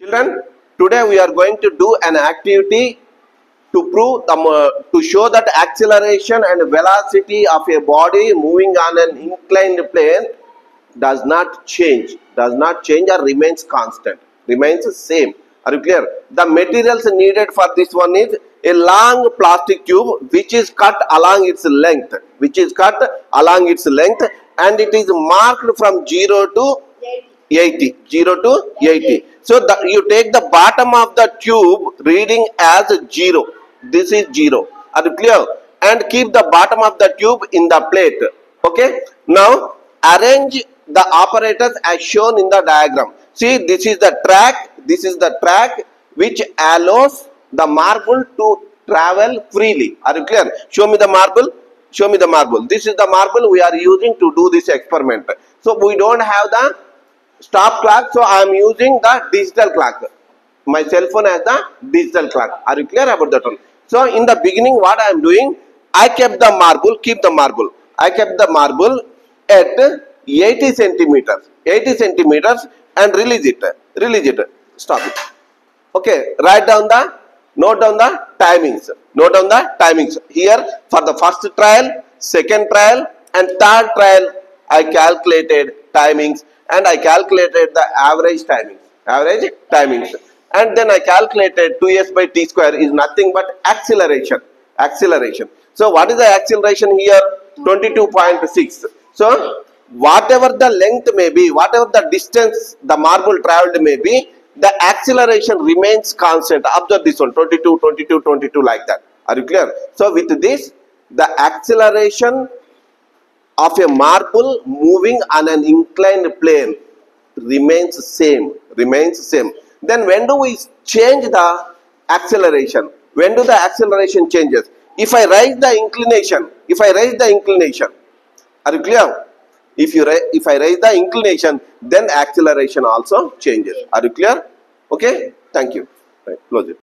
Children, today we are going to do an activity to prove the to show that acceleration and velocity of a body moving on an inclined plane does not change, does not change or remains constant, remains the same. Are you clear? The materials needed for this one is a long plastic tube which is cut along its length, which is cut along its length and it is marked from 0 to 80 0 to 80 so the, you take the bottom of the tube reading as 0 this is 0 are you clear? And keep the bottom of the tube in the plate. Okay? Now arrange the apparatus as shown in the diagram. See this is the track. This is the track which allows the marble to travel freely. Are you clear? Show me the marble. Show me the marble. This is the marble we are using to do this experiment. So we don't have the stop clock so i am using the digital clock my cell phone has the digital clock are you clear about that one? So in the beginning what i am doing i kept the marble keep the marble. I kept the marble at 80 centimeters 80 centimeters and release it release it. Stop it. Okay write down the note down the timings note down the timings. Here for the first trial second trial and third trial i calculated timings and i calculated the average timings average timings. And then i calculated 2s by t square is nothing but acceleration acceleration. So what is the acceleration here? 22.6 so whatever the length may be whatever the distance the marble traveled may be the acceleration remains constant. Observe this one 22 22 22 like that. Are you clear? So with this the acceleration of a marble moving on an inclined plane remains same remains same. Then when do we change the acceleration? When do the acceleration changes? If i raise the inclination if i raise the inclination are you clear? If you if i raise the inclination then acceleration also changes. Are you clear? Okay thank you. Right, close it